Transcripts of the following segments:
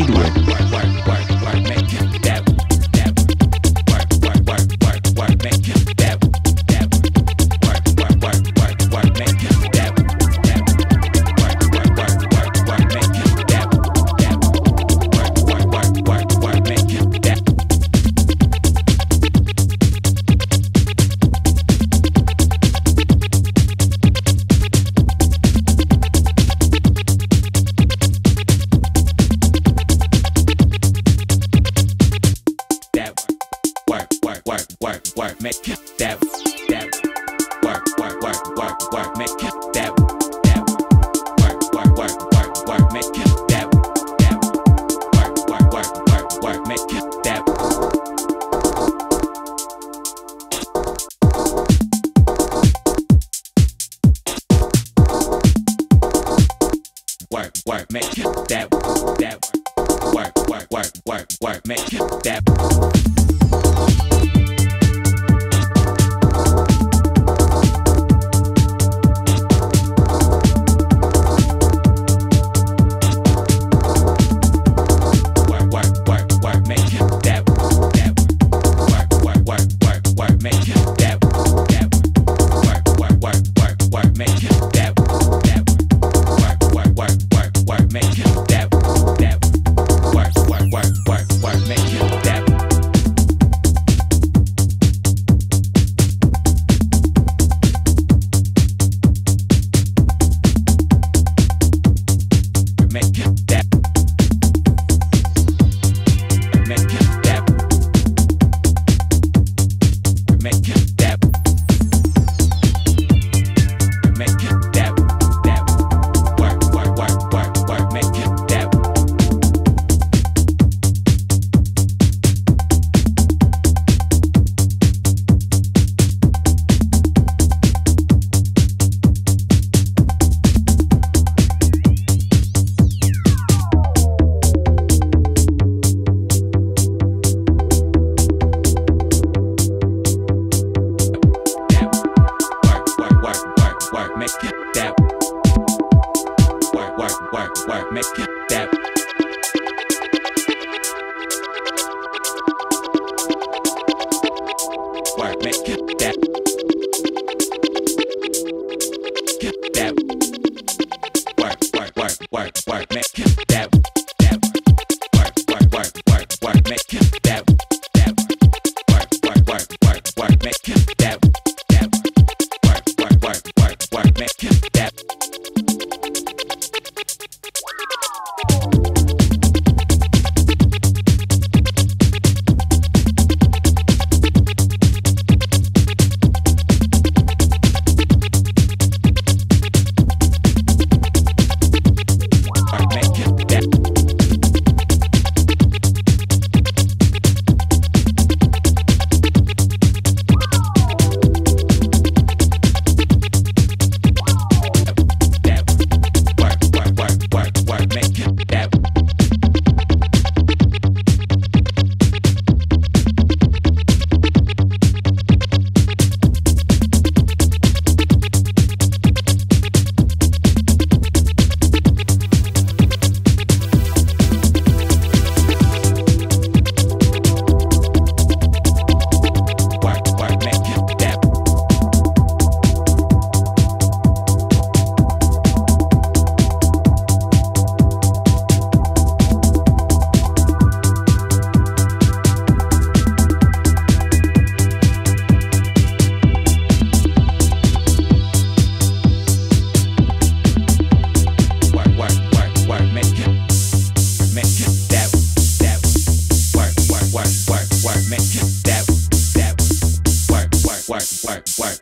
Castiglione. work, make that that work, work, work, work, work, make that that work, work, work, work, work, make that that work, work, work, work, work, make that. Work, work, make that that work, work, work, work, work, make that. Work, make that.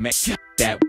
Make that.